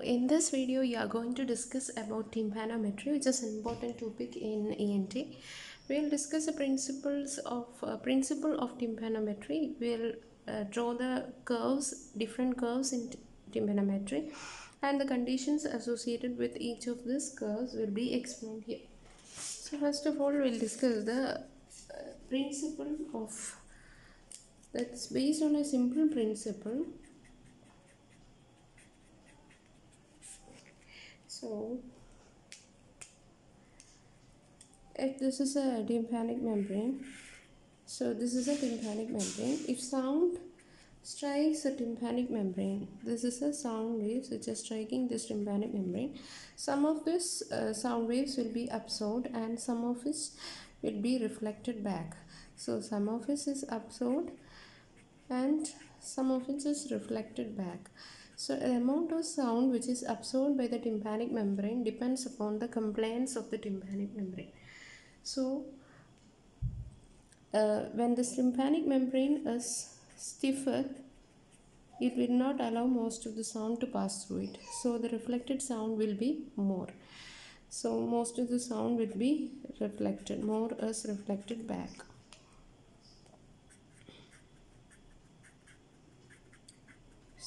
in this video you are going to discuss about tympanometry which is an important topic in ENT. We will discuss the principles of uh, principle of tympanometry. We will uh, draw the curves, different curves in tympanometry and the conditions associated with each of these curves will be explained here. So first of all we will discuss the uh, principle of that's based on a simple principle so if this is a tympanic membrane so this is a tympanic membrane. If sound strikes a tympanic membrane this is a sound waves which is striking this tympanic membrane. Some of this uh, sound waves will be absorbed and some of it will be reflected back. So some of it is absorbed and some of it is reflected back so the amount of sound which is absorbed by the tympanic membrane depends upon the compliance of the tympanic membrane. So uh, when the tympanic membrane is stiffer, it will not allow most of the sound to pass through it. So the reflected sound will be more. So most of the sound will be reflected, more is reflected back.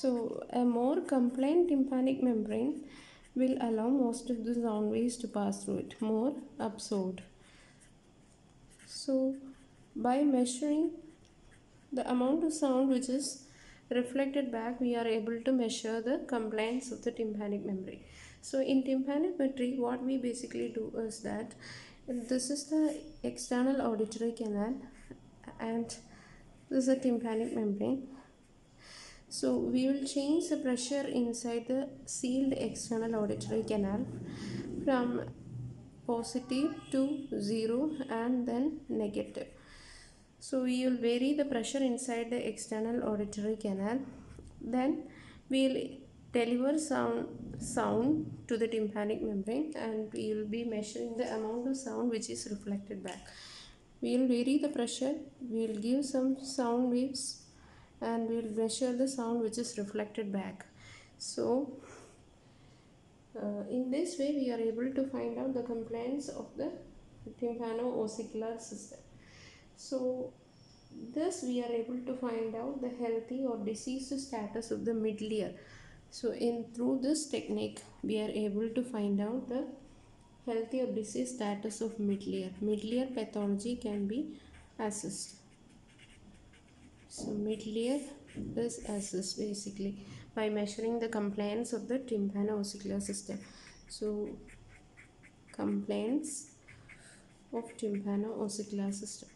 So a more compliant tympanic membrane will allow most of the sound waves to pass through it, more absorbed. So by measuring the amount of sound which is reflected back, we are able to measure the compliance of the tympanic membrane. So in tympanometry, what we basically do is that this is the external auditory canal and this is the tympanic membrane so we will change the pressure inside the sealed external auditory canal from positive to 0 and then negative. So we will vary the pressure inside the external auditory canal. Then we will deliver sound, sound to the tympanic membrane and we will be measuring the amount of sound which is reflected back. We will vary the pressure, we will give some sound waves and we will measure the sound which is reflected back. So uh, in this way we are able to find out the compliance of the tympano-ossicular system. So this we are able to find out the healthy or diseased status of the middle ear. So in through this technique we are able to find out the healthy or disease status of middle ear. Middle ear pathology can be assessed so middle ear is assessed basically by measuring the compliance of the tympano-ossicular system. So compliance of tympano-ossicular system.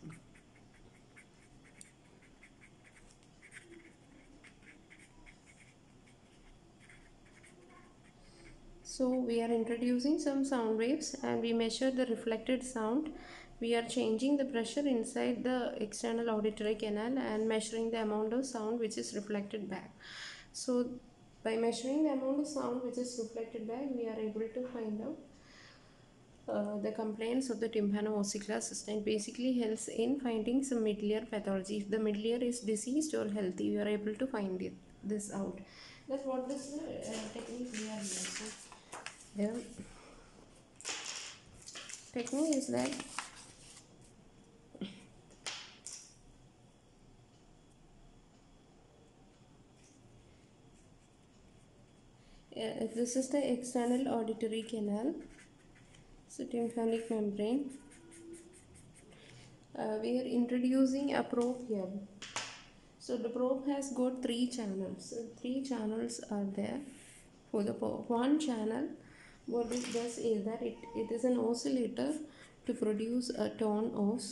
So we are introducing some sound waves and we measure the reflected sound we are changing the pressure inside the external auditory canal and measuring the amount of sound which is reflected back. So by measuring the amount of sound which is reflected back, we are able to find out uh, the compliance of the tympano-ossicular system. It basically helps in finding some middle ear pathology. If the middle ear is diseased or healthy, we are able to find it, this out. That's what this uh, technique we are using. Technique is that uh, this is the external auditory canal so tympanic membrane uh, we are introducing a probe here. So the probe has got three channels. Three channels are there. For the one channel what it does is that it, it is an oscillator to produce a tone of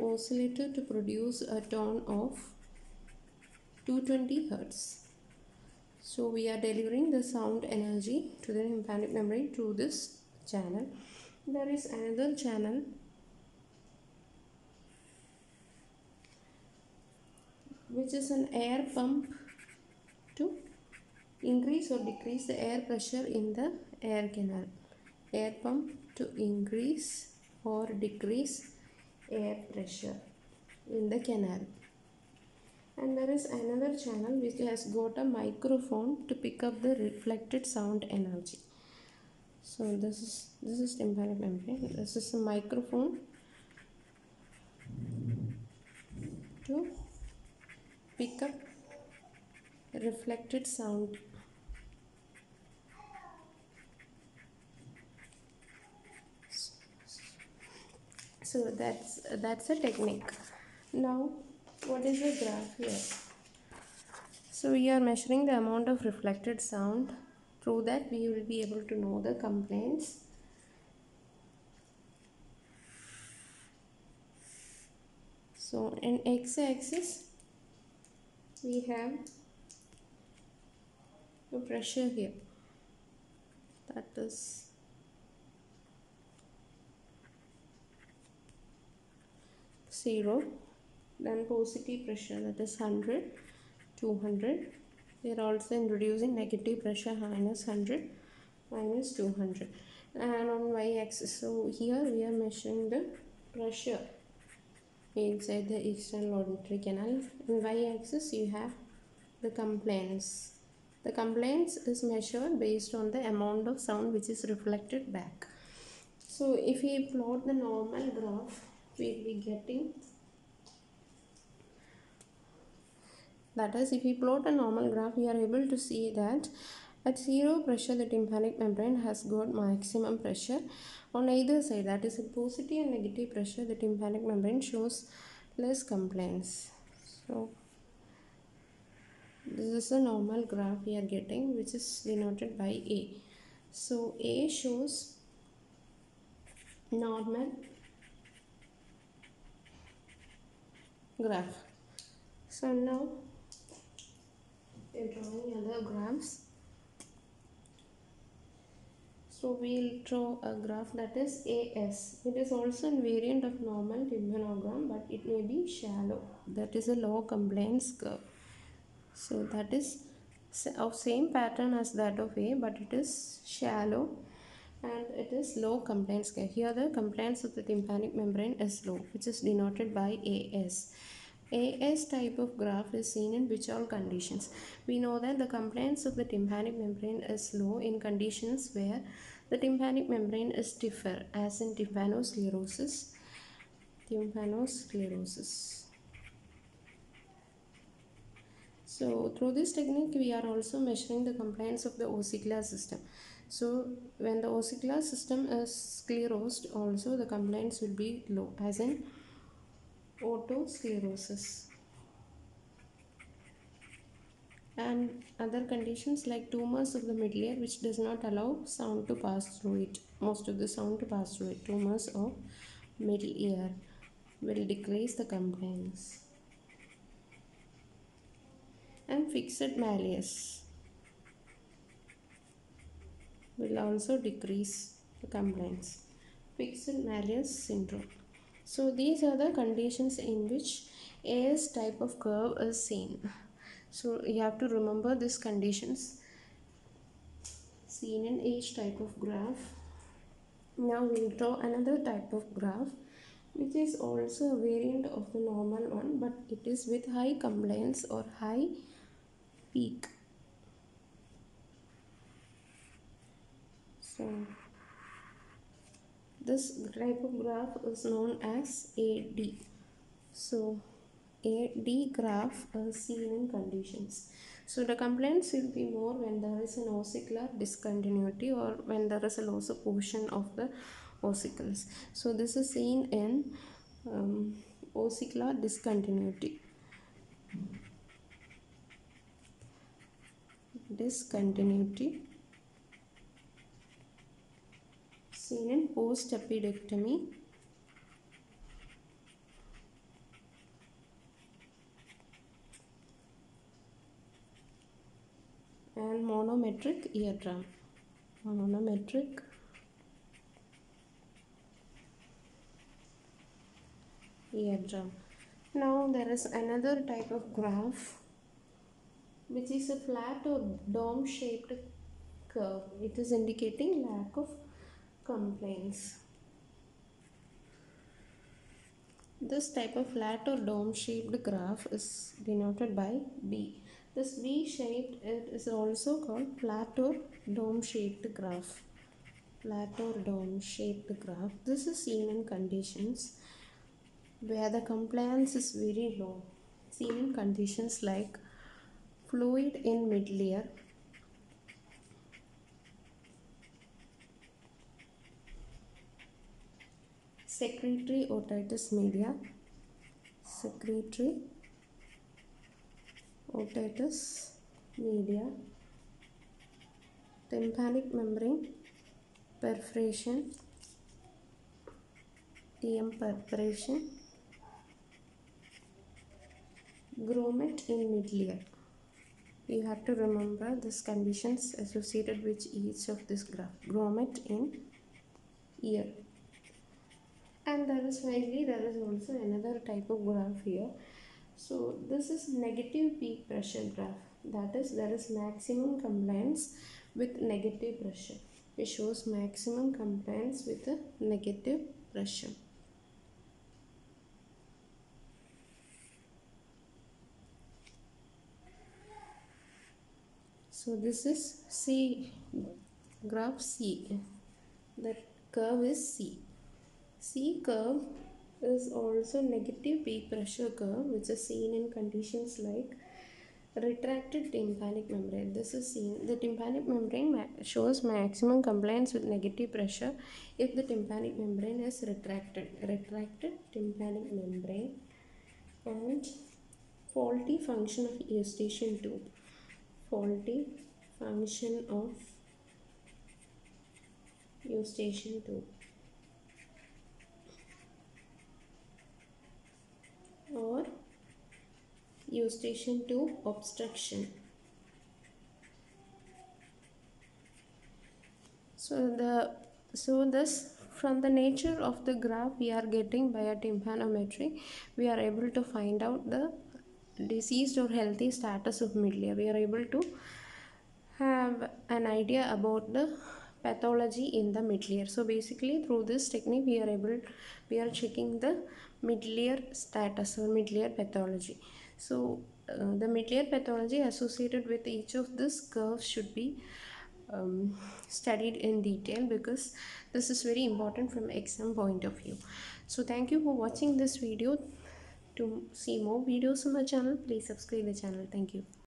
oscillator to produce a tone of 220 hertz so we are delivering the sound energy to the tympanic membrane through this channel. There is another channel which is an air pump to increase or decrease the air pressure in the air canal. Air pump to increase or decrease air pressure in the canal. And there is another channel which has got a microphone to pick up the reflected sound energy. So this is this is tympanic membrane this is a microphone. To pick up reflected sound. So that's that's a technique. Now what is the graph here? So we are measuring the amount of reflected sound. Through that we will be able to know the compliance. So in x-axis we have the pressure here. That is zero then positive pressure that is 100 200 we are also introducing negative pressure minus 100 minus 200 and on y-axis so here we are measuring the pressure inside the external auditory canal. In y-axis you have the compliance. The compliance is measured based on the amount of sound which is reflected back. So if we plot the normal graph we will be getting that is if we plot a normal graph we are able to see that at zero pressure the tympanic membrane has got maximum pressure. On either side that is positive and negative pressure the tympanic membrane shows less compliance. So this is a normal graph we are getting which is denoted by A. So A shows normal graph. So now are drawing other graphs so we'll draw a graph that is AS it is also a variant of normal tympanogram but it may be shallow that is a low compliance curve so that is of same pattern as that of A but it is shallow and it is low compliance curve. Here the compliance of the tympanic membrane is low which is denoted by AS. AS type of graph is seen in which all conditions. We know that the compliance of the tympanic membrane is low in conditions where the tympanic membrane is stiffer as in tympanosclerosis. Tympanosclerosis. So through this technique we are also measuring the compliance of the ossicular system. So when the ossicular system is sclerosed also the compliance will be low as in otosclerosis. And other conditions like tumors of the middle ear which does not allow sound to pass through it. Most of the sound to pass through it. Tumors of middle ear will decrease the compliance. And fixed malleus will also decrease the compliance. Fixed malleus syndrome. So these are the conditions in which AS type of curve is seen. So you have to remember these conditions seen in each type of graph. Now we will draw another type of graph which is also a variant of the normal one but it is with high compliance or high peak. So this type of graph is known as AD. So AD graph is seen in conditions. So the compliance will be more when there is an ossicular discontinuity or when there is a loss of portion of the ossicles. So this is seen in um, ossicular discontinuity. Discontinuity seen in post stapedectomy and monomeric eardrum monomeric. Eardrum now there is another type of graph which is a flat or dome shaped curve. It is indicating lack of compliance This type of flat or dome shaped graph is denoted by B. This V shaped it is also called flat or dome shaped graph. Flat or dome shaped graph. This is seen in conditions where the compliance is very low. Seen in conditions like fluid in middle ear secretory otitis media secretory otitis media tympanic membrane perforation TM perforation grommet in middle ear you have to remember these conditions associated with each of this graph grommet in ear and there is finally there is also another type of graph here. So this is negative peak pressure graph. That is there is maximum compliance with negative pressure. It shows maximum compliance with a negative pressure. So this is C graph C. That curve is C C curve is also negative peak pressure curve which is seen in conditions like retracted tympanic membrane. This is seen. The tympanic membrane shows maximum compliance with negative pressure if the tympanic membrane is retracted. Retracted tympanic membrane and faulty function of eustachian tube. Faulty function of eustachian tube. Or eustachian tube obstruction. So the so this from the nature of the graph we are getting by a tympanometry we are able to find out the diseased or healthy status of middle ear. We are able to have an idea about the pathology in the middle ear. So basically through this technique we are able we are checking the middle ear status or middle ear pathology. So uh, the middle ear pathology associated with each of these curves should be um, studied in detail because this is very important from exam point of view. So thank you for watching this video. To see more videos on my channel, please subscribe the channel. Thank you.